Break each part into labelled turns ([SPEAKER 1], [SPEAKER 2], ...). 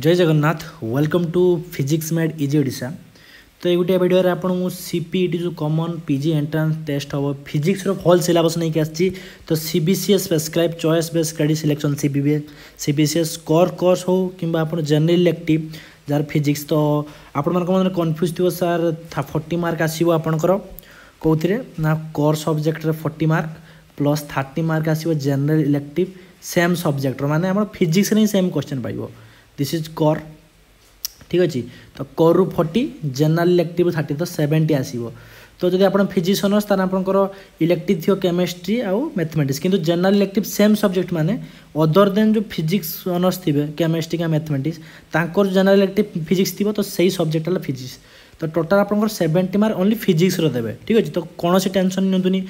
[SPEAKER 1] जय Jagannath welcome to physics made easy Voda तो ये गोटे भिडियो आपको सीपीईटी जो कमन पीजी एंट्रांस टेस्ट हम फिजिक्स फल सिलेबस नहीं आसी तो CBCS prescribe choice based credit selection CBBA CBCS core course हो कि आप जेनेल इलेक्ट जार फिजिक्स तो आपण कन्फ्यूज थी सार फोर्टी मार्क आसो आपणकर कौन ना core subject forty mark plus thirty mark आसो जेनेल इलेक्टिव सेम सब्जेक्टर मैंने फिजिक्स ही सेम क्वेश्चन पाइब दिस इज कर ঠিক আছে তো করু ফর্টি জেনারেল ইলেকটিভ থার্টি তো সেভেন্টি আসব তো যদি আপনার ফিজিশিয়ান তাহলে আপনার ইলেকটিভ থিও কেমিস্ট্রি আউ ম্যাথমেটিক্স কিন্তু জেনারেল ইলেকটিভ সেম সবজেক্ট মানে অদর দেন যে ফিজিক্স অনর্স থিবে কেমিস্ট্রি কা ম্যাথমেটিক্স তাঁর জেনারেল ইলেকটিভ ফিজিক্স থিব তো সেই সবজেক্ট হল ফিজিক্স ତ ଟୋଟାଲ୍ ଆପଣଙ୍କର ସେଭେଣ୍ଟି ମାର୍କ ଓନ୍ଲି ଫିଜିକ୍ସର ଦେବେ ଠିକ୍ ଅଛି ତ କୌଣସି ଟେନସନ୍ ନିଅନ୍ତୁନି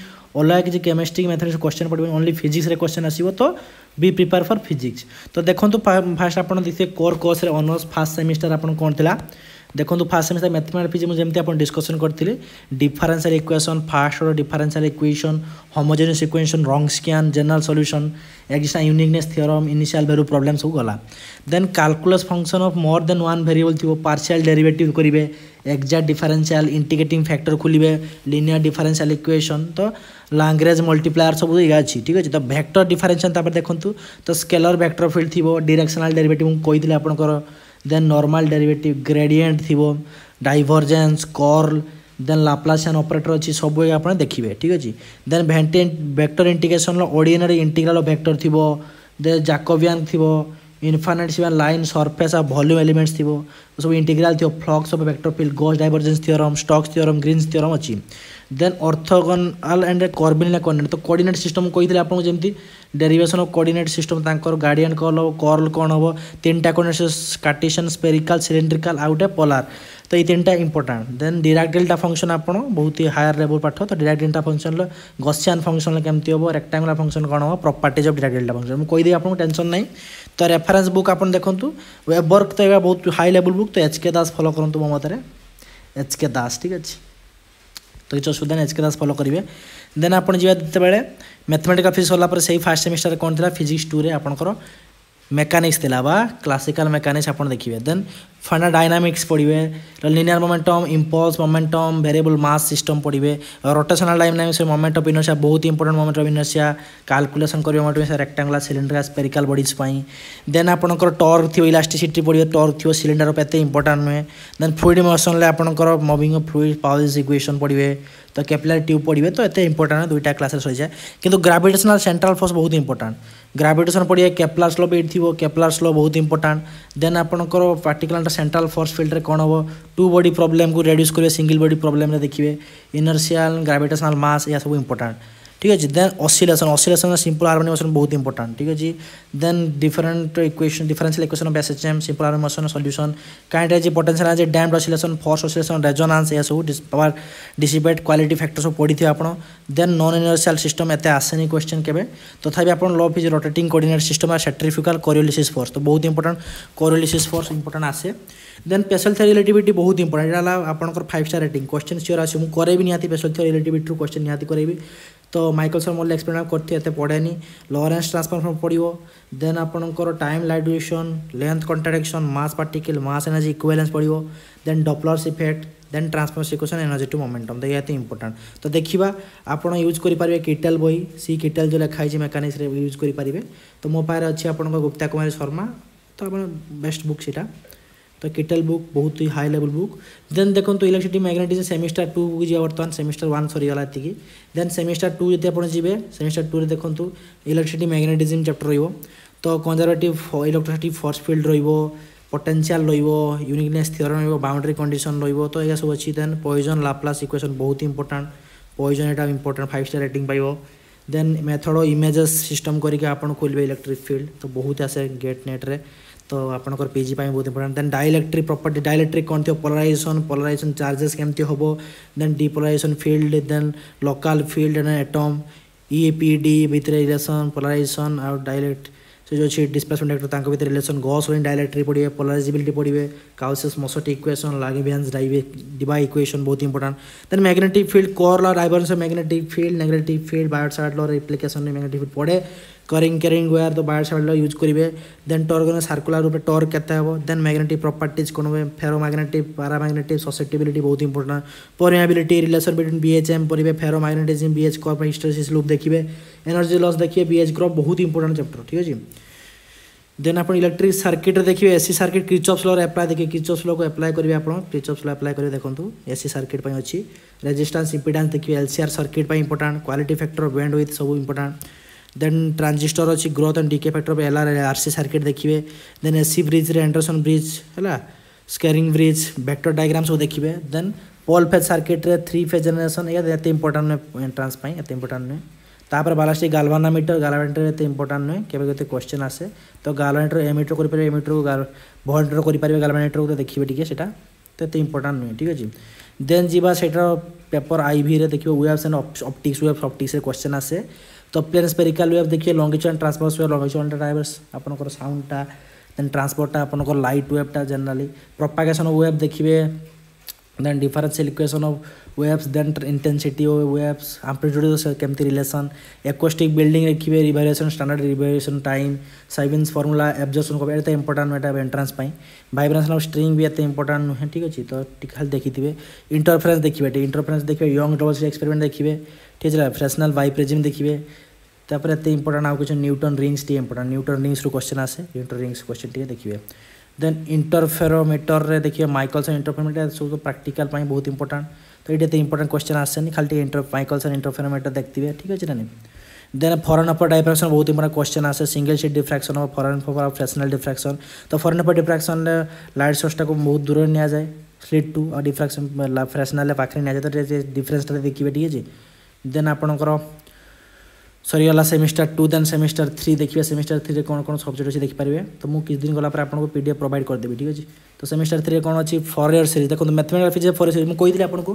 [SPEAKER 1] ଅଲଗା କିଛି କେମିଷ୍ଟ୍ରି ମ୍ୟାଥମେଟିକ୍ସ କ୍ୱେଶ୍ଚନ୍ ପଡ଼ିବନି ଓନ୍ଲି ଫିଜିକ୍ସରେ କ୍ୱେଶ୍ଚନ୍ ଆସିବ ତ ବି ପ୍ରିପେୟାର ଫର୍ ଫିଜିକ୍ସ ତ ଦେଖନ୍ତୁ ଫାର୍ଷ୍ଟ ଆପଣ ଦେଖିବେ କୋର୍ କୋର୍ସରେ ଅନର୍ସ ଫାର୍ଷ୍ଟ ସେମିଷ୍ଟାର ଆପଣ କ'ଣ ଥିଲା ଦେଖନ୍ତୁ ଫାର୍ଷ୍ଟ ସେମିଷ୍ଟର ମ୍ୟାଥମେଟିକ୍ସ ମୁଁ ଯେମିତି ଆପଣ ଡିସ୍କସନ୍ କରିଥିଲି differential equation first order differential equation homogeneous equation scan general solution existence uniqueness theorem initial value problem ସବୁ ଗଲା then calculus function of more than one variable ଥିବ ପାର୍ସିଆଲ ଡେରିଭେଟିଭ୍ କରିବେ exact differential integrating factor ଖୋଲିବେ linear differential equation ତ Lagrange ମଲ୍ଟିପ୍ଲାୟର୍ ସବୁ ଇଏ ଅଛି ଠିକ୍ ଅଛି ତ ଭେକ୍ଟର ଡିଫରେନ୍ସିଆଲ୍ ତାପରେ ଦେଖନ୍ତୁ ତ ସ୍କେଲର୍ ଭେକ୍ଟର ଫିଲ୍ଡ ଥିବ ଡିରେକ୍ସନାଲ୍ ଡେରିଭେଟିଭ୍ ମୁଁ କହିଥିଲି ଆପଣଙ୍କର then normal derivative gradient thibo divergence curl then Laplacian operator ଅଛି ସବୁ ଆପଣ ଦେଖିବେ ଠିକ୍ ଅଛି ଦେନ୍ ଭେଣ୍ଟି ଭେକ୍ଟର ଇଣ୍ଟିଗ୍ରେସନ୍ର ଅର୍ଡ଼ିନାରୀ ଇଣ୍ଟିଗ୍ରାଲ୍ ଭେକ୍ଟର ଥିବ ଦେ ଜାକୋବିଆନ୍ ଥିବ इनफाइनाइट सिवाय लाइन सरफेस आ भल्यूम एलिमेंट्स थी सब इंटीग्राल थी flux of vector field Gauss divergence theorem Stokes theorem Green's theorem अच्छी then orthogonal and curvilinear coordinate तो कोऑर्डिनेट सिस्टम कहते आपको जमी डेरिवेशन अफ कोऑर्डिनेट सिस्टम तर गार्डियन कर्ल कर्ल कौन हम तीन टा कोऑर्डिनेट कार्टेशियन स्पेरिकल सिलेंड्रिकल आउ गोटे पोलार তো এই তিনটা important then Dirac delta function ଆପଣ ବହୁତ ହି ହାୟର୍ ଲେବୁଲ୍ ପାଠ ତ ଡିରାକ୍ ଡେଲ୍ଟା ଫଙ୍କସନ୍ର ଗସିଆନ୍ ଫଙ୍କସନ୍ରେ କେମିତି ହେବ ରେକ୍ଟାଙ୍ଗୁଲାର୍ ଫଙ୍କସନ୍ କ'ଣ ହେବ properties of Dirac delta function ମୁଁ କହିଦେବି ଆପଣଙ୍କୁ ଟେନସନ୍ ନାହିଁ ତ ରେଫରେନ୍ସ ବୁକ୍ ଆପଣ ଦେଖନ୍ତୁ ୱେବ୍ ବର୍କ ତ ଏବେ ବହୁତ ହାଇ ଲେବୁଲ୍ ବୁକ୍ ତ ଏଚ୍ କେ ଦାସ ଫଲୋ କରନ୍ତୁ ମୋ ମତରେ ଏଚ୍ କେ ଦାସ ଠିକ୍ ଅଛି ତ କିଛି ଅସୁବିଧା ନାହିଁ ଏଚ୍ କେ ଦାସ ଫଲୋ କରିବେ ଦେନ୍ ଆପଣ ଯିବା ଯେତେବେଳେ ମ୍ୟାଥମେଟିକାଲ୍ ଫିଜିକ୍ସ ସରିଲା ପରେ ସେଇ ଫାର୍ଷ୍ଟ ସେମିଷ୍ଟାର କ'ଣ ଥିଲା ଫିଜିକ୍ସ ଟୁରେ ଆପଣଙ୍କର মেকানিক্স লা বা ক্লাসিকাল মেকানিক্স আপনার দেখবে দেন फंडा डायनामिक्स पढ़े linear momentum impulse momentum variable mass system पढ़े rotational dynamics moment of inertia बहुत ही important moment of inertia calculation करेंगे moment of rectangular cylinder spherical bodies then आपंकर टर्क थी इलास्टिसीटी पड़े टर्क थी सिलिंडर पर इंपोर्टां नुहे देन फ्लुइड मोशन आपंकर मुविंग फ्लुइड पावर इक्वेसन पढ़े तो कैपिलर ट्यूब पढ़े तो ये इंपोर्टां दुईटा क्लास सही जाए कि ग्राविटेसनाल सेंट्राल फोर्स बहुत इंपोर्टां ग्राविटेसन पढ़े कैपलार स्लो भी थी कैपलार स्लो बहुत इंपोर्टां देन आपंकर पार्टिकुलर ଗୋଟେ ସେଣ୍ଟ୍ରାଲ ଫୋର୍ସ ଫିଲ୍ଡରେ କ'ଣ ହେବ ଟୁ ବଡି ପ୍ରୋବ୍ଲେମକୁ ରେଡ୍ୟୁସ୍ କରିବେ ସିଙ୍ଗିଲ୍ ବଡି ପ୍ରୋବ୍ଲେମରେ ଦେଖିବେ ଇନର୍ସିଆଲ୍ ଗ୍ରାଭିଟେସନାଲ୍ ମାସ୍ ଏହା ସବୁ ଇମ୍ପୋର୍ଟାଣ୍ଟ ঠিক আছে then oscillation oscillation simple harmonic motion বহুত ইম্পর্টাট ঠিক আছে then different equation differential equation of SHM simple harmonic motion solution kind age potential age damped oscillation force oscillation resonance এসব power dissipate quality factor সব পড়িথিবে আপনার দেন নন universal system এত আসেনি question কেবে তথাপি আপনার লভ ইজ রোটেটিং কোঅর্ডিনেট সিস্টম আর সেট্রিফিকাল কোরিওলিসিস ফোর্স তো বহুত ইম্পর্টেন্ট কোরিওলিসিস ফোর্স ইম্পর্টেন্ট আসে দেন স্পেশাল থিওরি রিলেটিভিটি বহুত ইম্পর্টেন্ট এটা হল আপনার five star rating question sure আসে মু করাইবি নিহতি স্পেশাল থিওরি রিলেটিভিটি কোশ্চেন নিহতি করাইবি ତ ମାଇକଲ ସର୍ ମଲ୍ଲି ଏକ୍ସପ୍ଲେନ୍ କରିଥିବେ ଏତେ ପଢ଼େନି ଲରେନ୍ସ ଟ୍ରାନ୍ସଫର୍ମ ପଡ଼ିବ ଦେନ୍ ଆପଣଙ୍କର time light duration length contraction mass particle mass energy equivalence ପଡ଼ିବ then Doppler's effect then transform equation energy to momentum ତ ଏହା ଏତେ ଇମ୍ପୋର୍ଟାଣ୍ଟ ତ ଦେଖିବା ଆପଣ ୟୁଜ୍ କରିପାରିବେ କିଟେଲ୍ ବହି ସି କିଟେଲ୍ ଯେଉଁ ଲେଖା ହେଇଛି ମେକାନିକ୍ସରେ ୟୁଜ୍ କରିପାରିବେ ତ ମୋ ପାଖରେ ଅଛି ଆପଣଙ୍କ ଗୁପ୍ତା କୁମାରୀ ଶର୍ମା ତ ଆପଣ ବେଷ୍ଟ ବୁକ୍ ସେଇଟା द କେଟେଲ୍ ବୁକ୍ ବହୁତ ହାଇ ଲେଭେଲ୍ ବୁକ୍ ଦେନ୍ ଦେଖନ୍ତୁ ଇଲେକ୍ଟ୍ରିସିଟି ମ୍ୟାଗ୍ନେଟିକ୍ ସେମିଷ୍ଟାର ଟୁକୁ ଯିବା ବର୍ତ୍ତମାନ ସେମିଷ୍ଟାର ୱାନ୍ ସରିଗଲା ଏତିକି ଦେନ୍ ସେମିଷ୍ଟାର ଟୁ ଯଦି ଆପଣ ଯିବେ ସେମିଷ୍ଟାର ଟୁରେ ଦେଖନ୍ତୁ ଇଲେକ୍ଟ୍ରିସିଟି ମ୍ୟାଗ୍ନେଟିଜିମ୍ ଚାପ୍ଟର ରହିବ ତ କଞ୍ଜରଭେଟିଭ୍ ଇଲେକ୍ଟ୍ରିସିଟି ଫୋର୍ସ ଫିଲ୍ଡ ରହିବ ପଟେନ୍ସିଆଲ୍ ରହିବ ୟୁନିକନେସ୍ ଥିଓରମ୍ ରହିବ ବାଉଣ୍ଡ୍ରି କଣ୍ଡିସନ୍ ରହିବ ତ ଏହା ସବୁ ଅଛି ଦେନ୍ ପଏଜନ୍ ଲାପ୍ଲାସ୍ ଇକ୍ୱେସନ୍ ବହୁତ ଇମ୍ପୋର୍ଟାଣ୍ଟ ପଏଜନ୍ ଏଇଟା ଇମ୍ପୋର୍ଟାଣ୍ଟ ଫାଇଭ୍ ଷ୍ଟାର୍ ରେଟିଂ ପାଇବ ଦେନ୍ ମେଥଡ଼ ଇମେଜେସ୍ ସିଷ୍ଟମ୍ କରିକି ଆପଣ ଖୋଲିବେ ଇଲେକ୍ଟ୍ରିକ୍ ଫିଲ୍ଡ ତ ବହୁତ ଆସେ ଗେଟ୍ ନେଟ୍ରେ तो आपणकर पिजि बहुत important then dielectric property dielectric कौन थी पोलाराइजेसन पोलाराइजेसन चार्जेस केमती हम then depolarisation field then local field and atom E P D भितर रिलेसन पोलाराइजेसन आउ डाइलेक्ट से जो अच्छे डिस्प्लेसमेंट एक्टर भितर रिलेसन गॉस वेन डाइलेक्ट्रिक पढ़े पोलाराइजिबिलिटी पढ़े Clausius Mossotti equation Langevin's डिबा equation बहुत important then magnetic field core law diverse magnetic field negative field Biot Savart law application magnetic field पढ़े করিং ক্যারিং ওয়ার তো বায়ার সাবাড় ইউজ করবে then টর্গন circular উপরে torque কেতে হব দেন ম্যাগনেটিক প্রপার্টিজ কোন ফেরো ম্যাগনেটিক প্যারা ম্যাগনেটিক সসেপ্টিবিলিটি বহুত important permeability relation between BHM পড়বে ferromagnetism BH curve hysteresis loop দেখবে এনর্জি লস দেখবে বিএচ গ্রপ বহুত ইম্পর্টাট চ্যাপ্টর ঠিক আছে দেন আপনার ইলেকট্রিক সার্কিট্রে দেখবে এসি সার্কিট ক্রিচঅফ লর আপ্লাই দেখে ক্রিচঅফ লকে আপ্লাই করবে আপনার ক্রিচঅফ ল আপ্লাই করে দেখুন এসি সার্কিট পাই অছি রেজিস্টান্স ইম্পিডান্স দেখবে এলসিআর সার্কিট পাই important quality factor bend with সব ইম্পর্টাট ଦେନ୍ ଟ୍ରାଞ୍ଜିଷ୍ଟର ଅଛି ଗ୍ରୋଥ୍ ଆଣ୍ଡ ଡିକେ ଫ୍ୟାକ୍ଟର ପାଇଁ L R R C circuit ଦେଖିବେ ଦେନ୍ ଏସ୍ ସି ବ୍ରିଜ୍ରେ ଆଣ୍ଡରସନ୍ ବ୍ରିଜ୍ ହେଲା ସ୍କେରିଂ ବ୍ରିଜ୍ ଭେକ୍ଟର ଡାଇଗ୍ରାମ୍ ସବୁ ଦେଖିବେ ଦେନ୍ ପଲ୍ ଫେଜ୍ ସାର୍କିଟ୍ରେ ଥ୍ରୀ ଫେଜ୍ ଜେନେରେସନ୍ ଏହା ଏତେ ଇମ୍ପୋର୍ଟାଣ୍ଟ ନୁହେଁ ଏଣ୍ଟ୍ରାନ୍ସ ପାଇଁ ଏତେ ଇମ୍ପୋର୍ଟାଣ୍ଟ ନୁହେଁ ତାପରେ ବାଲାଷ୍ଟିକ୍ ଗାଲଭାନାମିଟର ଗାଲଭାନିଟର ଏତେ ଇମ୍ପୋର୍ଟାଣ୍ଟ ନୁହେଁ କେବେ କେତେ କ୍ୱେଶ୍ଚନ୍ ଆସେ ତ ଗାଲଭାନିଟର ଏ ମିଟର କରିପାରିବେ ଏ ମିଟରକୁ ଭଲ୍ଟର କରିପାରିବେ ଗାଲଭାନିଟରକୁ ତ ଦେଖିବେ ଟିକେ ସେଇଟା ତ ଏତେ ଇମ୍ପୋର୍ଟାଣ୍ଟ ନୁହେଁ ଠିକ୍ ଅଛି ଦେନ୍ ଯିବା ସେଇଟାର ପେପର୍ ଆଇଭିରେ ଦେଖିବେ ୱେବ୍ସ ଆଣ୍ଡ ଅପ୍ଟିକ୍ସ ୱେବ୍ସ ଅପ୍ଟିକ୍ସରେ କ୍ୱେଶ୍ଚନ୍ ଆସେ तो ପ୍ଲେନ୍ ସ୍ପେରିକାଲ୍ ୱେଭ୍ ଦେଖିବେ ଲଙ୍ଗିଚନ୍ ଟ୍ରାନ୍ସଭର୍ସ ୱେଭ୍ ଲଙ୍ଗିଚନ୍ ଡ୍ରାଇଭର୍ସ ଆପଣଙ୍କର ସାଉଣ୍ଡଟା ଦେନ୍ ଟ୍ରାନ୍ସପୋର୍ଟଟା ଆପଣଙ୍କର ଲାଇଟ୍ ୱେଭ୍ଟା ଜେନେରାଲି ପ୍ରପାଗେସନ୍ ୱେଭ୍ ଦେଖିବେ then differential equation of waves then intensity of waves amplitude chemistry relation acoustic रखिए reverberation standard reverberation time Sabine's formula absorption को एटा इंपोर्टां एटा एंट्रांस पाई वाइब्रेशन स्ट्रिंग भी एत इंपोर्टां नुहे ठीक अच्छे तो खाली देखिए इंटरफेरेन्स देखिए इंटरफेरेन्स देखिए यंग डबल्स एक्सपेरिमेंट देखिए ठीक है फ्रेसनाल वाइप्रेजिम देखिए तापर एत इंपोर्टां आउ किसी न्यूटन रिंग्स टी इंपोर्टां न्यूटन रिंग्स क्वेश्चन आसे न्यूटन रिंग्स क्वेश्चन टी देखिए ଦେନ୍ ଇଣ୍ଟରଫେରୋମିଟରରେ ଦେଖିବେ ମାଇକଲସନ୍ ଇଣ୍ଟରଫେରୋମିଟର ସବୁ ପ୍ରାକ୍ଟିକାଲ ପାଇଁ ବହୁତ ଇମ୍ପୋର୍ଟାଣ୍ଟ ତ ଏଇଟା ଏତେ ଇମ୍ପୋର୍ଟାଣ୍ଟ କ୍ୱେଶ୍ଚନ୍ ଆସେନି ଖାଲି ଟିକେ ଇଣ୍ଟର ମାଇକଲସନ୍ ଇଣ୍ଟରଫେରୋମିଟର ଦେଖିଥିବେ ଠିକ୍ ଅଛି ନା ନାହିଁ ଦେନ୍ ଫରେନ୍ ଅଫର୍ ଡାଇଫ୍ରାକ୍ସନ୍ ବହୁତ ଇମ୍ପୋର୍ଟାଣ୍ଟ କ୍ୱେଶ୍ଚନ୍ ଆସେ single slit diffraction of Fraunhofer of Fresnel diffraction ତ ଫରେନ୍ ଅଫର୍ ଡିଫ୍ରାକ୍ସନ୍ରେ ଲାଇଟ୍ ସୋର୍ସଟାକୁ ବହୁତ ଦୂରରେ ନିଆଯାଏ ସ୍ଲିଟ୍ ଟୁ ଆଉ ଡିଫ୍ରାକ୍ସନ୍ ଫ୍ରେସନାଲ୍ରେ ପାଖରେ ନିଆଯାଏ ତ ଡିଫରେନ୍ସଟା ଦେଖିବେ ଠିକ୍ ଅଛି ଦେନ୍ ଆପଣଙ୍କର ସରିଗଲା semester two then semester three ଦେଖିବେ ସେମିଷ୍ଟାର ଥ୍ରୀରେ କ'ଣ କ'ଣ ସବଜେକ୍ଟ ଅଛି ଦେଖିପାରିବେ ତ ମୁଁ କିଛି ଦିନ ଗଲା ପରେ ଆପଣଙ୍କୁ ପି ଡି ଏଫ୍ ପ୍ରୋଭାଇଡ଼ କରିଦେବି ଠିକ୍ ଅଛି ତ ସେମିଷ୍ଟାର ଥ୍ରୀରେ କ'ଣ ଅଛି ଫରେୟର ସିରିଜ୍ ଦେଖନ୍ତୁ ମ୍ୟାଥମେଟିକ୍ସ ଫିଜିକ୍ସ ଫରେୟର ସିରିଜ୍ ମୁଁ କହିଥିଲି ଆପଣଙ୍କୁ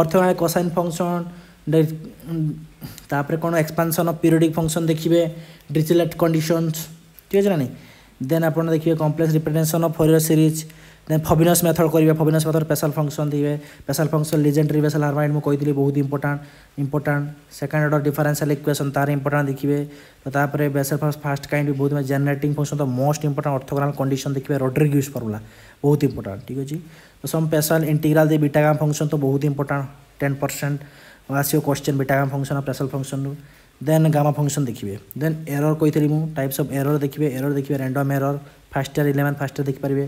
[SPEAKER 1] ଅର୍ଥ କସାଇନ୍ ଫଙ୍କସନ୍ ତାପରେ କ'ଣ ଏକ୍ସପାନ୍ସନ୍ ଅଫ୍ ପିରିୟଡ଼ିକ୍ ଫଙ୍କସନ୍ ଦେଖିବେ ଡିଚିଲେଟ୍ କଣ୍ଡିସନ୍ସ ଠିକ୍ ଅଛି ନା ନାହିଁ ଦେନ୍ ଆପଣ ଦେଖିବେ complex representation of Fourier series then Frobenius method କରିବେ Frobenius method special function ଦିବେ special function Legendre Bessel Hermite ମୁଁ କହିଥିଲି ବହୁତ important important second order differential equation ତାର ଇମ୍ପୋର୍ଟାଣ୍ଟ ଦେଖିବେ ତ ତାପରେ ବେସାଲ୍ ଫଙ୍କସନ୍ ଫାର୍ଷ୍ଟ କାଇଣ୍ଡ ବି ବହୁତ ଜେନେରେଟିଂ ଫଙ୍କସନ୍ ତ ମୋଷ୍ଟ ଇମ୍ପୋର୍ଟାଣ୍ଟ ଅର୍ଥୋଗ୍ରାଲ୍ କଣ୍ଡିସନ୍ ଦେଖିବେ ରୋଡ୍ରିକ୍ ୟୁଜ୍ ଫର୍ମୁଲା ବହୁତ ଇମ୍ପୋର୍ଟାଣ୍ଟ ଠିକ୍ ଅଛି ତ ସମ୍ ସ୍ପେଶାଲ୍ ଇଣ୍ଟିଗ୍ରାଲ୍ ଦେଇ ବିଟାଗାମ୍ ଫଙ୍କସନ୍ ତ ବହୁତ ଇମ୍ପୋର୍ଟାଣ୍ଟ टेन परसेंट आसो क्वेश्चन बिटागाम फंक्शन और प्रेसल फंक्शन देन गामा फंक्शन देखिए देन एरर कही टाइप्स अफ एरर देखिए एरर देखिए random error first year eleventh first year ଦେଖିପାରିବେ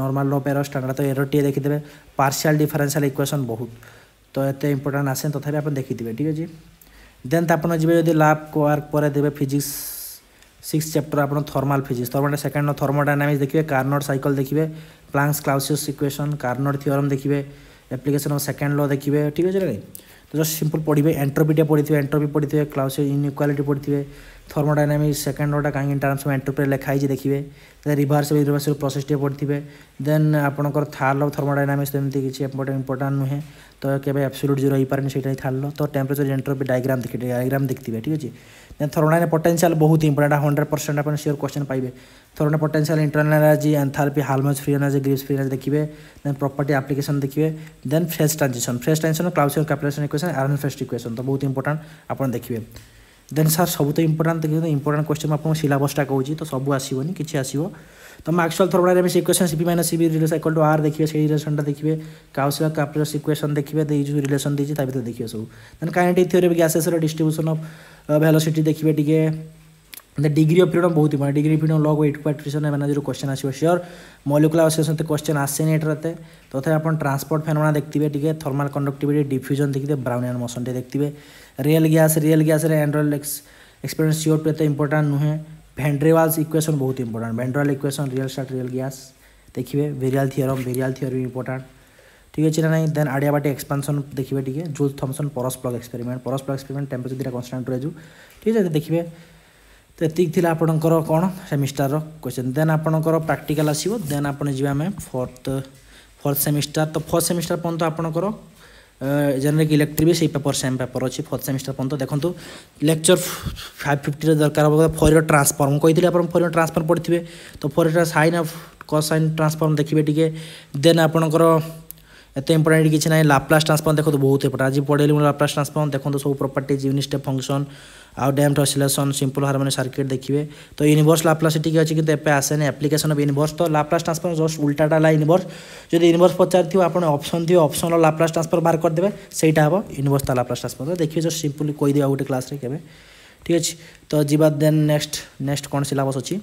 [SPEAKER 1] ନର୍ମାଲ୍ ଅଫ୍ ଏରର୍ ଷ୍ଟାଣ୍ଡାର୍ଡ଼ ତ ଏରର୍ଟିଏ ଦେଖିଦେବେ ପାର୍ସିଆଲ୍ ଡିଫରେନ୍ସିଆଲ୍ ଇକ୍ୱେସନ୍ ବହୁତ ତ ଏତେ ଇମ୍ପୋର୍ଟାଣ୍ଟ ଆସେନି ତଥାପି ଆପଣ ଦେଖିଥିବେ ଠିକ୍ ଅଛି ଦେନ୍ ଆପଣ ଯିବେ ଯଦି ଲାବ୍ ୱାର୍କ ପରେ ଦେବେ ଫିଜିକ୍ସ ସିକ୍ସ ଚାପ୍ଟର ଆପଣ thermal physics thermal second thermodynamics ଦେଖିବେ କାର୍ନଡ଼ ସାଇକଲ୍ ଦେଖିବେ Planck's Clausius equation Carnot theorem ଦେଖିବେ ଆପ୍ଲିକେସନ୍ ଅଫ୍ ସେକେଣ୍ଡ ଲ ଦେଖିବେ ଠିକ୍ ଅଛି ନା କାଇଁ ତ ଜଷ୍ଟ ସିମ୍ପଲ୍ ପଢ଼ିବେ ଏଣ୍ଟ୍ରୋପିଟା ପଢ଼ିଥିବେ ଏଣ୍ଟ୍ରୋପି ପଢ଼ିଥିବେ କ୍ଲାଉସିୟସ୍ ଇନ୍ଇକ୍ୱାଲିଟି ପଢ଼ିଥିବେ थर्मोडायनामिक्स सेकेंड ऑर्डर कहीं इन टर्म्स ऑफ एंट्रोपी लिखाई देखिए रिभर्स रिभर्स प्रोसेस टे पढ़े देन आपंकर थार्ल अफ थर्मोडायनामिक्स एमती किसी इंपोर्टां नुहे तो केवल एब्सोल्यूट जीरो पारे से थार्ल तो टेम्परेचर एंट्रोपी डायग्राम देखिए डायग्राम देखते ठीक अच्छे देन थर्मोडाइन पोटेंशियल बहुत इंपोर्टां हंड्रेड परसेंट आप सियर क्वेश्चन पाए thermodynamic potential internal energy enthalpy Helmholtz free energy Greaves free energy देखिए देन प्रॉपर्टी एप्लिकेशन देखिए then phase transition phase transition Clausius Clapeyron equation Ehrenfest equation तो बहुत important आप देखिए ଦେନ୍ sir ସବୁ ତ ଇମ୍ପୋର୍ଟାଣ୍ଟ ଦେଖନ୍ତୁ ଇମ୍ପୋର୍ଟାଣ୍ଟ କ୍ୱେଶ୍ଚନ୍ ଆପଣଙ୍କ ସିଲାବସ୍ଟା କହୁଛି ତ ସବୁ ଆସିବନି କିଛି ଆସିବ ତମେ ଆକ୍ଚୁଆଲ୍ ଥରଡ଼ାରେ ଆମେ equation CP minus CV relation equal to R ଦେଖିବେ ସେଇ ରିଲେସନ୍ଟା ଦେଖିବେ କାଉସିଲା କାପ୍ର ସିକ୍ୱେସନ୍ ଦେଖିବେ ଏଇ ଯେଉଁ ରିଲେସନ୍ ଦେଇଛି ତା ଭିତରେ ଦେଖିବେ ସବୁ ଦେନ୍ କାଇନେଟିକ୍ ଥିଓରି ବି ଗ୍ୟାସେସ୍ର ଡିଷ୍ଟ୍ରିବ୍ୟୁସନ୍ ଅଫ୍ ଭେଲୋସିଟି ଦେଖିବେ ଟିକେ द डिग्री अफ फ्रीडम बहुत important degree freedom law equipartition M जो क्वेश्चन आसो सियोर मलिकुला असेस क्वेश्चन आसे एटारे तथा आप ट्रांसपोर्ट फेनोमेना देखते हैं थर्माल कंडक्टिविटी डिफ्यूजन देखते एंड मोशन टे देखते real gas real gas Andrews experiments sure टू एत इंपोर्टां नुहे भेंड्रेवाल्स इक्वेसन बहुत important van der Waals equation real start real gas देखिए virial theorem virial theory important ठीक अच्छे ना नहीं देन आड़ियाबाटी एक्सपानसन देखिए T Joule Thomson porous plug experiment porous plug experiment temperature दुटा कनस्टाट रहे ठीक है देखिए ତ ଏତିକି ଥିଲା ଆପଣଙ୍କର କ'ଣ ସେମିଷ୍ଟାରର କ୍ୱେଶ୍ଚନ୍ ଦେନ୍ ଆପଣଙ୍କର ପ୍ରାକ୍ଟିକାଲ୍ ଆସିବ ଦେନ୍ ଆପଣ ଯିବା ଆମେ ଫୋର୍ଥ ଫୋର୍ଥ ସେମିଷ୍ଟାର ତ ଫୋର୍ଥ ସେମିଷ୍ଟାର ପର୍ଯ୍ୟନ୍ତ ଆପଣଙ୍କର ଜେନେରିକ୍ ଇଲେକ୍ଟ୍ରି ବି ସେଇ ପେପର୍ ସେମ୍ ପେପର୍ ଅଛି ଫୋର୍ଥ ସେମିଷ୍ଟାର ପର୍ଯ୍ୟନ୍ତ ଦେଖନ୍ତୁ ଲେକ୍ଚର୍ ଫାଇଭ୍ ଫିଫ୍ଟିରେ ଦରକାର ହେବ ଫରିର ଟ୍ରାନ୍ସଫର୍ମ ମୁଁ କହିଥିଲି ଆପଣ ଫରିର ଟ୍ରାନ୍ସଫର୍ମ ପଢ଼ିଥିବେ ତ Fourier sine of cos sine transform ଦେଖିବେ ଟିକେ ଦେନ୍ ଆପଣଙ୍କର ଏତେ ଇମ୍ପୋର୍ଟାଣ୍ଟ କିଛି ନାହିଁ ଲାପ୍ଲାସ୍ ଟ୍ରାନ୍ସଫର୍ମ ଦେଖନ୍ତୁ ବହୁତ ଇମ୍ପୋର୍ଟାଣ୍ଟ ଆଜି ପଢ଼େଇଲି ମୁଁ ଲାପ୍ଲାସ୍ ଟ୍ରାନ୍ସଫର୍ମ ଦେଖନ୍ତୁ ସବୁ ପ୍ରପର୍ଟି ୟୁନିଟ୍ ଷ୍ଟେପ୍ ଫଙ୍କସନ୍ ଆଉ damped oscillation simple harmonic circuit ଦେଖିବେ ତ ୟୁନିଭର୍ସ ଲାପ୍ଲାସ୍ ଠିକ୍ ଅଛି କିନ୍ତୁ ଏବେ ଆସେନି ଆପ୍ଲିକେସନ୍ ଅଫ୍ ୟୁନିଭର୍ସ ତ ଲାପ୍ଲାସ୍ ଟ୍ରାନ୍ସଫର୍ ଜଷ୍ଟ ଉଲ୍ଟାଟା ହେଲା ୟୁନିଭର୍ସ ଯଦି ୟୁନିଭର୍ସ ପଚାରିଥିବ ଆପଣ ଅପସନ୍ ଥିବ ଅପସନ୍ର ଲାପ୍ଲାସ୍ ଟ୍ରାନ୍ସଫର୍ ବାହାର କରିଦେବେ ସେଇଟା ହେବ ୟୁନିଭର୍ସ ତା ଲାପ୍ଲାସ୍ ଟ୍ରାନ୍ସଫର୍ ତ ଦେଖିବେ ଜଷ୍ଟ ସିମ୍ପଲି କହିଦେବା ଗୋଟେ କ୍ଲାସ୍ରେ କେବେ ଠିକ୍ ଅଛି ତ ଯିବା ଦେନ୍ ନେକ୍ସଟ ନେକ୍ସଟ କ'ଣ ସିଲାବସ୍ ଅଛି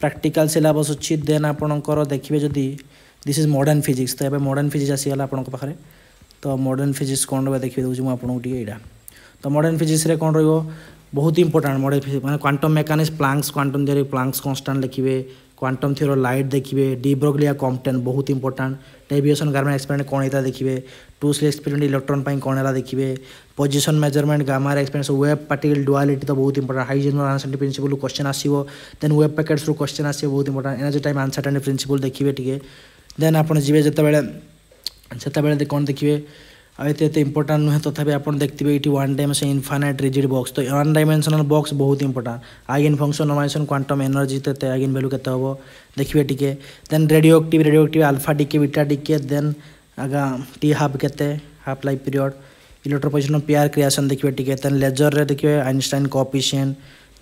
[SPEAKER 1] ପ୍ରାକ୍ଟିକାଲ୍ ସିଲାବସ୍ ଅଛି ଦେନ୍ ଆପଣଙ୍କର ଦେଖିବେ ଯଦି ଦିସ୍ ଇଜ୍ ମଡ଼ର୍ଣ୍ଣ ଫିଜିକ୍ସ ତ ଏବେ ମଡ଼ର୍ଣ୍ଣ ଫିଜିକ୍ସ ଆସିଗଲା ଆପଣଙ୍କ ପାଖରେ ତ ମଡ଼ର୍ଣ୍ଣ ଫିଜିକ୍ସ କ'ଣ ରହିବ ଦେଖିବେ ଦେଉଛି ମୁଁ ଆପଣଙ୍କୁ ଟିକେ ଏଇଟା ତ ମଡ଼ର୍ଣ୍ଣ ଫିଜିକ୍ସରେ କ'ଣ ରହିବ ବହୁତ ଇମ୍ପୋର୍ଟାଣ୍ଟ ମଡ଼େଇ ମାନେ quantum mechanics Planck's quantum theory Planck's constant ଲେଖିବେ କ୍ୱାଣ୍ଟମ୍ ଥିଓର ଲାଇଟ୍ ଦେଖିବେ ଡିବ୍ରୋଗ୍ଲିଆ କମ୍ପଟେନ୍ ବହୁତ ଇମ୍ପୋର୍ଟାଣ୍ଟ ଡେଭିଏସନ୍ ଗାର୍ମେଣ୍ଟ ଏକ୍ସପେରିମେଣ୍ଟ କ'ଣ ହେଇଥିଲା ଦେଖିବେ ଟୁ ସ୍ଲି ଏକ୍ସପେରିମେଣ୍ଟ ଇଲେକ୍ଟ୍ରନ୍ ପାଇଁ କ'ଣ ହେଲା ଦେଖିବେ ପୋଜିସନ୍ ମେଜରମେଣ୍ଟ ଗାମାର ଏକ୍ସପେରିଏନ୍ସ ୱେବ୍ ପାର୍ଟିକଲ୍ ଡୁଆଲିଟି ତ ବହୁତ ଇମ୍ପୋର୍ଟାଣ୍ଟ ହାଇ ଜେନରାଲ ଆନ୍ସର୍ଟି ପ୍ରିନ୍ସିପଲ୍ରୁ କୋଶ୍ଚେନ୍ ଆସିବ ଦେନ୍ ୱେବ୍ ପ୍ୟାକେଟ୍ସରୁ କୋଶ୍ଚେନ୍ ଆସିବ ବହୁତ important energy time uncertainty principle ଦେଖିବେ ଟିକେ ଦେନ୍ ଆପଣ ଯିବେ ଯେତେବେଳେ ସେତେବେଳେ କ'ଣ ଦେଖିବେ ଆଉ ଏତେ ଏତେ ଇମ୍ପୋର୍ଟାଣ୍ଟ ନୁହେଁ ତଥାପି ଆପଣ ଦେଖିଥିବେ ଏଇଠି ୱାନ୍ ଟାଇମ୍ ସେ ଇନଫାନାଇଟ୍ ରିଜିଡ୍ ବକ୍ସ ତ ୱାନ୍ ଡାଇମେନ୍ସନାଲ୍ ବକ୍ସ ବହୁତ important eigen function normalization quantum energy କେତେ ଆଇଗିନ୍ ଭ୍ୟାଲୁ କେତେ ହେବ ଦେଖିବେ ଟିକେ then radio active radio active alpha ଟିକେ ବିଟା ଟିକେ ଦେନ୍ ଆଜ୍ଞା ଟି ହାଫ୍ କେତେ half life period electron positron pair creation देखिए ठीक है लेजर रे देखिए Einstein coefficient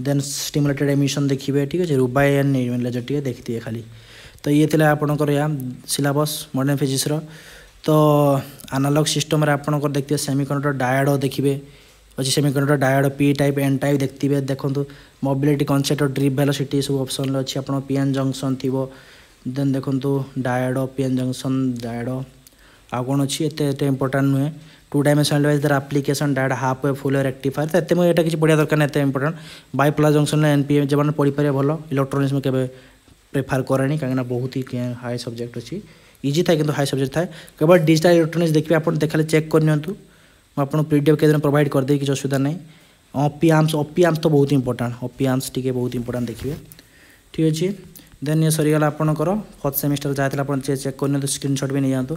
[SPEAKER 1] then stimulated emission देखिए ठीक है रुबाई एंड लेजर टी देखते खाली तो ये थी आपंकर सिलबस मडर्न फिजिक्स ତ ଆନାଲଗ୍ ସିଷ୍ଟମ୍ରେ ଆପଣଙ୍କର ଦେଖିବେ ସେମି କଣ୍ଡକ୍ଟର ଡାୟଡ଼ ଦେଖିବେ ଅଛି semiconductor diode P type N type ଦେଖିବେ ଦେଖନ୍ତୁ ମୋବିଲିଟି କନସେପ୍ଟ ଡ୍ରିପ୍ ଭେଲୋସିଟି ସବୁ ଅପସନ୍ରେ ଅଛି ଆପଣ ପି ଏନ୍ ଜଙ୍କସନ୍ ଥିବ ଦେନ୍ ଦେଖନ୍ତୁ diode P N junction diode ଆଉ କ'ଣ ଅଛି ଏତେ ଏତେ ଇମ୍ପୋର୍ଟାଣ୍ଟ ନୁହେଁ ଟୁ ଡାଇମେନ୍ସନାଲ ଡିଭାଇସ୍ ଦ୍ୱାରା application diode half wave full wave rectifier ତ ଏତେ ମୁଁ ଏଇଟା କିଛି ପଢ଼ିବା ଦରକାର ନାହିଁ ଏତେ ଇମ୍ପୋର୍ଟାଣ୍ଟ ବାଇପ୍ଲା ଜଙ୍କସନ୍ରେ ଏନ୍ ପି ଏମ୍ ଯେଉଁମାନେ ପଢ଼ିପାରିବେ ଭଲ ଇଲେକ୍ଟ୍ରୋନିକ୍ସ ମୁଁ କେବେ ପ୍ରିଫାର କରେନି କାହିଁକିନା ବହୁତ ହି ହାଇ ସବଜେକ୍ଟ ଅଛି इजी था कि हाई सब्जेक्ट था केवल डिजिटल इलेक्ट्रोनिक्स देखिए आप देखा चेक करनी आपको पीडीएफ कई दिन प्रोवैड करदे कि असुविधा ना अपी आम्स अपी आम्स तो बहुत इंपोर्टां अपी आम्स टी बहुत इंपोर्टां देखिए ठीक अच्छे देन ये सरीगला आपंकर फर्थ सेमिस्टर जहाँ थी आप चेक कर स्क्रीनसट भी नहीं जातु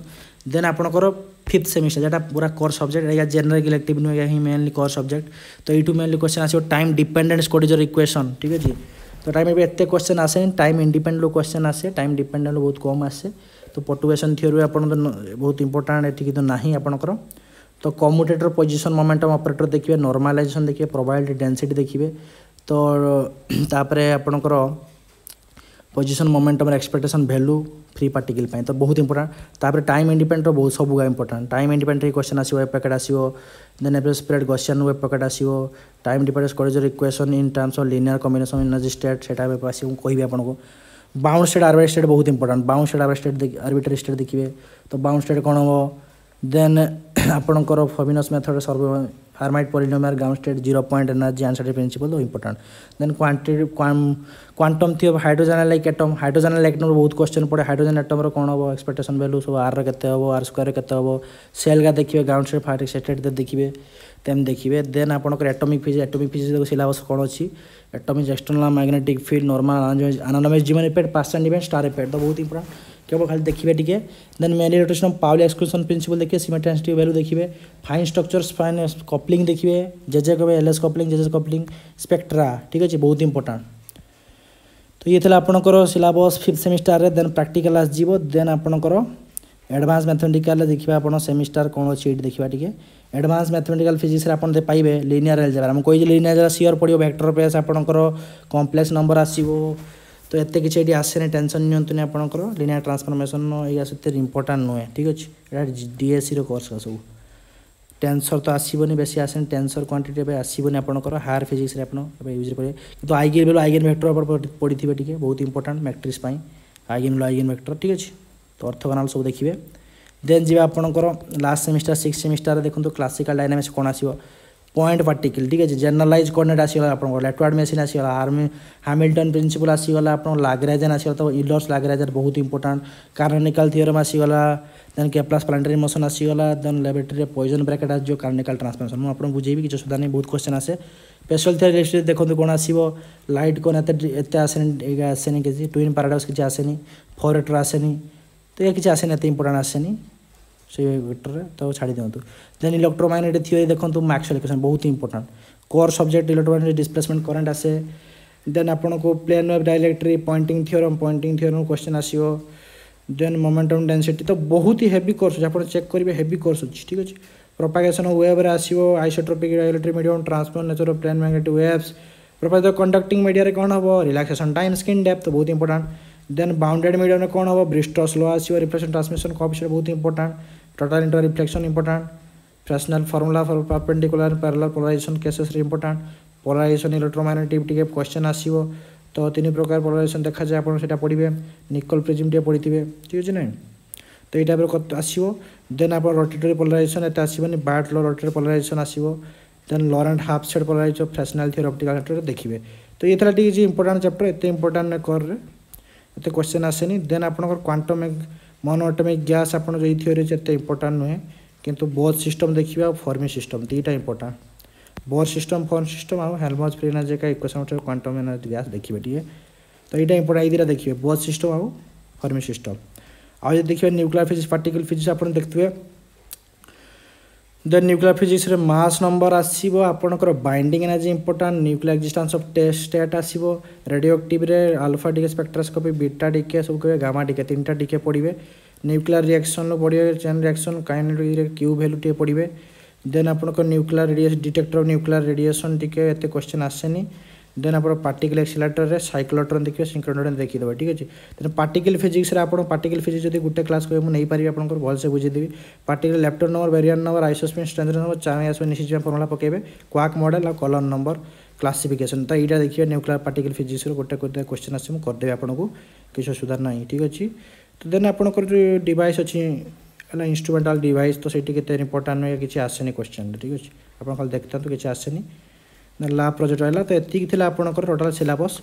[SPEAKER 1] देन आपंकर फिफ्थ सेमिस्टर जैसा पूरा कर् सब्जेक्ट या जेनेल इलेक्टिव नुएगा ही मेनली कर् सब्जेक्ट तो यू मेनली क्वेश्चन आसो टाइम डिपेडेन्स कौट इक्वेशन ठीक है तो टाइम एत क्वेश्चन आसे टाइम इंडिपेडेन्ट क्वेश्चन आसे टाइम डिपेडेन्ट बहुत कम आसे तो ପଟୁଏସନ୍ ଥିଓରି ଆପଣ ତ ବହୁତ ଇମ୍ପୋର୍ଟାଣ୍ଟ ଏଠିକି ତ ନାହିଁ ଆପଣଙ୍କର ତ କମ୍ୟୁଟେଟର୍ ପୋଜିସନ୍ ମୋମେଣ୍ଟମ୍ ଅପରେଟର୍ ଦେଖିବେ ନର୍ମାଲାଇଜେସନ୍ ଦେଖିବେ ପ୍ରୋବାବିଲିଟି ଡେନ୍ସିଟି ଦେଖିବେ ତ ତାପରେ ଆପଣଙ୍କର ପୋଜିସନ୍ ମୋମେଣ୍ଟମ୍ର ଏକ୍ସପେକ୍ଟେସନ୍ ଭ୍ୟାଲୁ ଫ୍ରି ପାର୍ଟିକଲ୍ ପାଇଁ ତ ବହୁତ ଇମ୍ପୋର୍ଟାଣ୍ଟ ତାପରେ ଟାଇମ୍ ଇଣ୍ଡିପେଣ୍ଡର ବହୁତ ସବୁ ଇମ୍ପୋର୍ଟାଣ୍ଟ ଟାଇମ୍ ଇଣ୍ଡିପେଣ୍ଡ ହିଁ କ୍ୱେଶ୍ଚନ୍ ଆସିବ ୱେବ୍ ପ୍ୟାକେଟ୍ ଆସିବ ଦେନ୍ ଏବେ ସ୍ପ୍ରେଡ୍ କ୍ୱେଶ୍ଚନ୍ ୱେବ୍ ପ୍ୟାକେଟ୍ ଆସିବ ଟାଇମ୍ ଡିପେଣ୍ଡ କଲେଜର equation in terms of linear combination energy state ସେଇଟା ଏବେ ଆସିବ ମୁଁ କହିବି ଆପଣଙ୍କୁ ବାଉଣ୍ଡ ଷ୍ଟେଟ୍ ଆରବିଆର ଷ୍ଟେଟ୍ ବହୁତ important bound state arbitrary state arbitrary state ଦେଖିବେ ତ ବାଉଣ୍ଡ ଷ୍ଟେଟ୍ କ'ଣ ହେବ ଦେନ୍ ଆପଣଙ୍କର Frobenius method survey Hermite polynomial, ground state, zero point energy, uncertainty principle though important. Then quantity, quam, quantum theory of hydrogen like atom, hydrogen बहुत question पड़े hydrogen atom कौन हम expectation value सब are के are square के सेल का देखिए ग्राउंड सेट फायर सेटेड देखिए देन देखिए देन आपंकर atomic physics atomic physics syllabus कौन अच्छी atomic external magnetic field normal anomalous Zeeman effect Paschen event Stark effect तो बहुत इंपोर्टेंट কেবল খালি দেখবে টিকে দেন মেলি রোটেশন পাওয়ার এক্সক্লুশন প্রিন্সিপল দেখবে সিমেট ট্রান্সটিভ ভ্যালু দেখবে ফাইন স্ট্রকচর্স ফাইন কপলিং দেখবে জেজে কবে L S coupling J J coupling spectra ঠিক আছে বহুত ইম্পর্টাট তো ইয়ে লা আপনার সিলাবস ফিফ্থ সেমিস্টারে দেন প্রাকটিকাল আসব দেন আপনার एडभान्स मैथमेटिकाल देखा आप सेमिस्टार कौन अच्छी ये देखा टी एडभान्स मैथमेटिकाल फिजिक्स आपते पाइबे लिनियर एलजेब्रा मुझे लिनियर एलजेब्रा सीओर पड़ो भेक्टर प्रेस आपंकर कम्प्लेक्स नंबर आसो তো এতে কিছু এটি আসে না টেনশন নিয়ন্তুনি আপনার লিনিয়ার ট্রান্সফরমেসন এগুলো সেতে ইম্পর্টাট নুহে ঠিক আছে এটা ডিএসসির কোর্সরা সব টেনসর তো আসবনি বেশি আসে টেনসর কোয়ান্টিটি এবার আসবনি আপনার হায়ার ফিজিক্সরে আপনার এবার ইউজ করবে কিন্তু আইগেন ভ্যালু আইগেন ভেক্টর আপনার পড়িথিবে টিকে বহুত ইম্পর্টাট ম্যাট্রিক্স পাই আইগেন ভ্যালু আইগেন ভেক্টর ঠিক আছে তো অর্থগোনাল সব দেখবে দেন যা আপনার লাস্ট সেমিস্টার সিক্স সেমিস্টার দেখুন ক্লাসিকাল ডাইনামিক্স কোণ আসবে पॉइंट पार्टिकल ठीक है जेनरलाइज कोऑर्डिनेट आसीगला आपको लेटवार्ड मेसीन आसीगला आर्मी हामिल्टन प्रिंसिपल आसीगला आप लाग्राजन आसीगला तो इलर्स लाग्राजन बहुत इंपोर्टाट कार्निकाल थियोरम आसीगला देन केप्लास प्लानेटरी मोशन आसीगला देन लेबोरेटरी पॉइजन ब्राकेट आस कार्निकाल ट्रांसफॉर्मेशन मुझे आपको बुझेबी किसी असुविधा नहीं बहुत क्वेश्चन आसे स्पेशल थे देखो देखते कौन आस लाइट कौन एत आसेनि आसेनि किसी ट्विन पाराडक्स किसी फोर एटर आसेनि तो ये किसी आसेनि एत इंपोर्टाट आसेनी से सेक्टर तो छाड़ दिं देन इलेक्ट्रोमैग्नेट थी देखो मैक्सल इक्वेशन बहुत important core subject electromagnet displacement current also then आपको plane wave dielectric Poynting theorem Poynting theorem question also then momentum density तो बहुत ही हेवी कोर्स आप चेक करेंगे हेवी कोर्स अच्छी ठीक अच्छे propagation Oberoi also isotropic dielectric medium transfer nature plane magnet waves प्रोपाइज conducting media कौन हम रिल्क्सेसन टाइम स्किन डेप्थ तो बहुत इंपोर्टाट देन बाउंडेड मीडियम कौन हम ब्रिस्टल स्लो आसो रिफ्लेक्शन ट्रांसमिशन कॉपी बहुत important Total into reflection important. Fresnel formula for perpendicular and parallel polarization cases important. Polarization electromagnetic ଟିକେ question ଆସିବ ତ ତିନି ପ୍ରକାର polarization ଦେଖାଯାଏ ଆପଣ ସେଇଟା ପଢ଼ିବେ ନିକଲ ପ୍ରିଜିମ୍ ଟିକେ ପଢ଼ିଥିବେ ଠିକ୍ ଅଛି ନାଇଁ ତ ଏଇ ଟାଇପ୍ର ଆସିବ ଦେନ୍ ଆପଣ ରୋଟେଟରୀ ପୋଲାରାଇଜେସନ୍ ଏତେ ଆସିବନି ବାର୍ଟ ଲ ରୋଟେଟରୀ ପୋଲାରାଇଜେସନ୍ ଆସିବ then Laurent half set polarization Fresnel theory optical କ୍ଷେତ୍ରରେ ଦେଖିବେ ତ ଏଇ ଥିଲା ଟିକେ ଇମ୍ପୋର୍ଟାଣ୍ଟ ଚାପ୍ଟର ଏତେ ଇମ୍ପୋର୍ଟାଣ୍ଟ କରରେ ଏତେ କ୍ୱେଶ୍ଚନ୍ ଆସେନି ଦେନ୍ ଆପଣଙ୍କର କ୍ୱାଣ୍ଟମ୍ मन मोनोटमिक गैस आप जो थीओरी एत इंपोर्टां नुहे कितु बोथ सिस्टम देखा फर्मी सिस्टम दुईटा important Bose system Fermi system आउ हेलमज फ्रीनाज एक इक्वेसन क्वांटम एनर्जी गैस देखिए टे तो यहाँ इंपोर्टां ये दुटा देखिए बोथ सिस्टम आउ फर्मी सिस्टम आउ देखिए न्यूक्लियर फिजिक्स पार्टिकल फिजिक्स आप देखते हैं ଦେନ୍ ନ୍ୟୁକ୍ଲିୟର ଫିଜିକ୍ସରେ ମାସ୍ ନମ୍ବର ଆସିବ ଆପଣଙ୍କର binding energy important nuclear existence of test state ଆସିବ ରେଡ଼ିଓ ଆକ୍ଟିଭରେ ଆଲଫା ଟିକେ ସ୍ପେକ୍ଟ୍ରାସ୍କୋପି ବିଟା ଟିକେ ସବୁ କହିବେ ଗାମା ଟିକେ ତିନିଟା ଟିକେ ପଡ଼ିବେ ନ୍ୟୁକ୍ଲିୟର ରିଆକ୍ସନ୍ରୁ ପଡ଼ିବେ ଚେନ୍ ରିଆକ୍ସନ୍ କାଇନେଟିକ୍ରେ କ୍ୟୁ ଭ୍ୟାଲୁ ଟିକେ ପଡ଼ିବେ ଦେନ୍ ଆପଣଙ୍କ nuclear radiation detector of nuclear radiation ଟିକେ ଏତେ କ୍ୱେଶ୍ଚନ୍ ଆସେନି ଦେନ୍ ଆପଣ ପାର୍ଟିକଲ୍ ଏକ୍ସିଲେଟର୍ରେ ସାଇକ୍ଲୋଟ୍ରନ୍ ଦେଖିବେ ସିଙ୍କ୍ରୋଟ୍ରନ୍ ଦେଖିଦେବେ ଠିକ୍ ଅଛି ତେଣୁ ପାର୍ଟିକଲ୍ ଫିଜିକ୍ସରେ ଆପଣ ପାର୍ଟିକଲ୍ ଫିଜିକ୍ସ ଯଦି ଗୋଟେ କ୍ଲାସ୍ କହିବେ ମୁଁ ନେଇପାରିବି ଆପଣଙ୍କର ଭଲସେ ବୁଝିଦେବି particle lepton number baryon number isospin strength number ଚାଇଆସୋ ନିଶ୍ଚିତ ଫର୍ମୁଲା ପକାଇବେ କ୍ୱାକ୍ ମଡ଼େଲ୍ ଆଉ କଲର୍ ନମ୍ବର କ୍ଲାସିଫିକେସନ୍ ତ ଏଇଟା ଦେଖିବେ ନ୍ୟୁକ୍ଲିୟର୍ ପାର୍ଟିକଲ୍ ଫିଜିକ୍ସର ଗୋଟେ ଗୋଟେ କ୍ୱେଶ୍ଚନ୍ ଆସିଛି ମୁଁ କରିଦେବି ଆପଣଙ୍କୁ କିଛି ଅସୁବିଧା ନାହିଁ ଠିକ୍ ଅଛି ତ ଦେନ୍ ଆପଣଙ୍କର ଯେଉଁ ଡିଭାଇସ୍ ଅଛି ହେଲା ଇନ୍ଷ୍ଟ୍ରୁମେଣ୍ଟାଲ୍ ଡିଭାଇସ୍ ତ ସେଇଠି କେତେ ଇମ୍ପୋର୍ଟାଣ୍ଟ କିଛି ଆସେନି କ୍ୱେଶ୍ଚନ୍ ଠିକ୍ ଅଛି ଆପଣ ଖାଲି ଦେଖିଥାନ୍ତୁ କିଛି ଆସେନି ଲା ପ୍ରୋଜେକ୍ଟ ରହିଲା ତ ଏତିକି ଥିଲା ଆପଣଙ୍କର ଟୋଟାଲ୍ ସିଲାବସ୍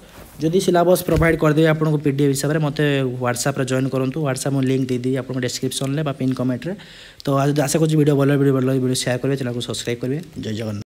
[SPEAKER 1] ଯଦି ସିଲାବସ୍ ପ୍ରୋଭାଇଡ଼୍ କରିଦେବି ଆପଣଙ୍କୁ ପି ଡି ଏଫ୍ ହିସାବରେ ମୋତେ ହ୍ୱାଟ୍ସଆପ୍ରେ ଜଏନ୍ କରନ୍ତୁ ହ୍ୱାଟ୍ସଆପ୍ ମୁଁ ଲିଙ୍କ୍ ଦେଇଦେବି ଆପଣଙ୍କ ଡେସ୍କ୍ରିପ୍ସନ୍ରେ ବା ପିନ୍ କମେଣ୍ଟରେ ତ ଆଶା କରୁଛି ଭିଡ଼ିଓ ଭଲ ଭିଡ଼ିଓ ଭଲ ଭିଡ଼ିଓ ସେୟାର୍ କରିବେ ଚ୍ୟାନେଲ୍କୁ ସବସ୍କ୍ରାଇବ୍ କରିବେ ଜୟ ଜଗନ୍ନାଥ